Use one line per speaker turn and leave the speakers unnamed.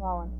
واون